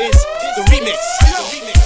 is the remix. The remix.